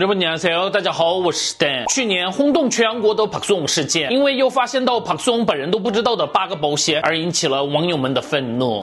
여러분안녕하세요大家好，我是 Stan。去年轰动全国的 Park Song 事件，因为又发现到 Park Song 本人都不知道的八个保险，而引起了网友们的愤怒。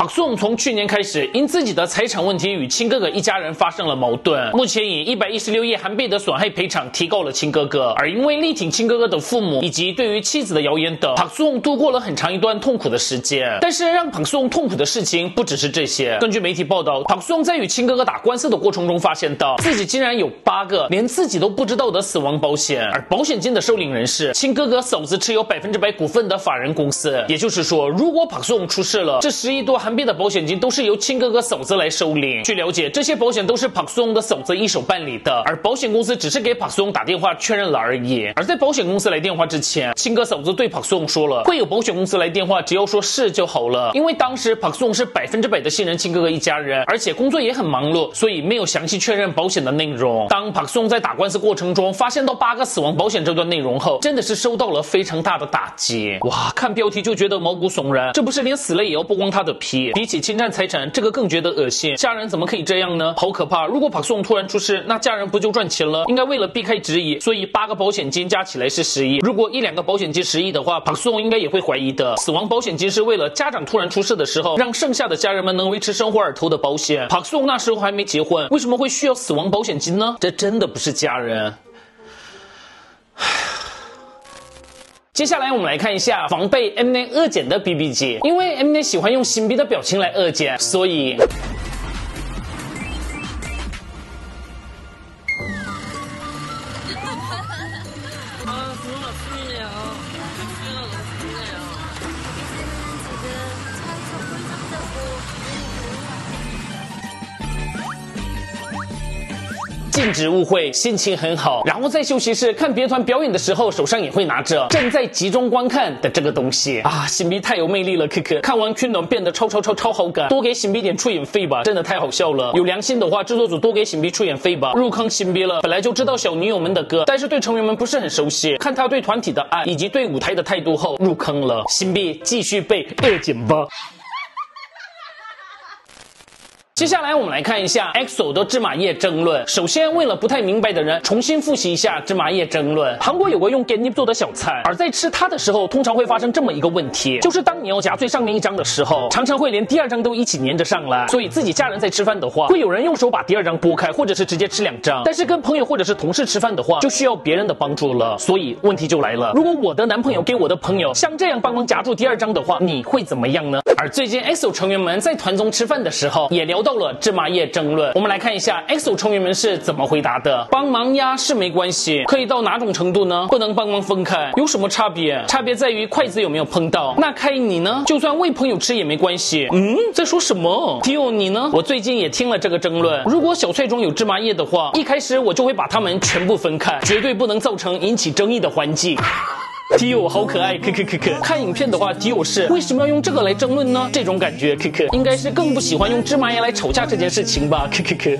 朴颂从去年开始，因自己的财产问题与亲哥哥一家人发生了矛盾，目前以一百一十六亿韩币的损害赔偿提告了亲哥哥。而因为力挺亲哥哥的父母以及对于妻子的谣言等，朴颂度过了很长一段痛苦的时间。但是让朴颂痛苦的事情不只是这些。根据媒体报道，朴颂在与亲哥哥打官司的过程中，发现到自己竟然有八个连自己都不知道的死亡保险，而保险金的受领人是亲哥哥嫂子持有百分之百股份的法人公司。也就是说，如果朴颂出事了，这十亿多韩。韩币的保险金都是由亲哥哥嫂子来收领。据了解，这些保险都是朴松的嫂子一手办理的，而保险公司只是给朴松打电话确认了而已。而在保险公司来电话之前，亲哥嫂子对朴松说了，会有保险公司来电话，只要说是就好了。因为当时朴松是百分之百的信任亲哥哥一家人，而且工作也很忙碌，所以没有详细确认保险的内容。当朴松在打官司过程中发现到八个死亡保险这段内容后，真的是受到了非常大的打击。哇，看标题就觉得毛骨悚然，这不是连死了也要剥光他的皮？比起侵占财产，这个更觉得恶心。家人怎么可以这样呢？好可怕！如果朴颂突然出事，那家人不就赚钱了？应该为了避开质疑，所以八个保险金加起来是十亿。如果一两个保险金十亿的话，朴颂应该也会怀疑的。死亡保险金是为了家长突然出事的时候，让剩下的家人们能维持生活而投的保险。朴颂那时候还没结婚，为什么会需要死亡保险金呢？这真的不是家人。接下来我们来看一下防备 M N 二减的 B B 机，因为 M N 喜欢用新 B 的表情来二减，所以。禁止误会，心情很好。然后在休息室看别团表演的时候，手上也会拿着正在集中观看的这个东西啊，新币太有魅力了，可可。看完 Q 暖变得超超超超好感，多给新币点出演费吧，真的太好笑了。有良心的话，制作组多给新币出演费吧。入坑新币了，本来就知道小女友们的歌，但是对成员们不是很熟悉。看他对团体的爱以及对舞台的态度后，入坑了。新币继续被二剪吧。接下来我们来看一下 EXO 的芝麻叶争论。首先，为了不太明白的人重新复习一下芝麻叶争论。韩国有个用 Ganip 做的小菜，而在吃它的时候，通常会发生这么一个问题，就是当你要夹最上面一张的时候，常常会连第二张都一起粘着上来。所以自己家人在吃饭的话，会有人用手把第二张拨开，或者是直接吃两张。但是跟朋友或者是同事吃饭的话，就需要别人的帮助了。所以问题就来了，如果我的男朋友给我的朋友像这样帮忙夹住第二张的话，你会怎么样呢？而最近 EXO 成员们在团综吃饭的时候，也聊到。到了芝麻叶争论，我们来看一下 EXO 成员们是怎么回答的。帮忙压是没关系，可以到哪种程度呢？不能帮忙分开，有什么差别？差别在于筷子有没有碰到。那开你呢？就算喂朋友吃也没关系。嗯，在说什么？Tio 你呢？我最近也听了这个争论。如果小菜中有芝麻叶的话，一开始我就会把它们全部分开，绝对不能造成引起争议的环境。迪欧好可爱，可可可可。看影片的话，迪欧是为什么要用这个来争论呢？这种感觉，可可应该是更不喜欢用芝麻叶来吵架这件事情吧，可可可。